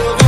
Oh.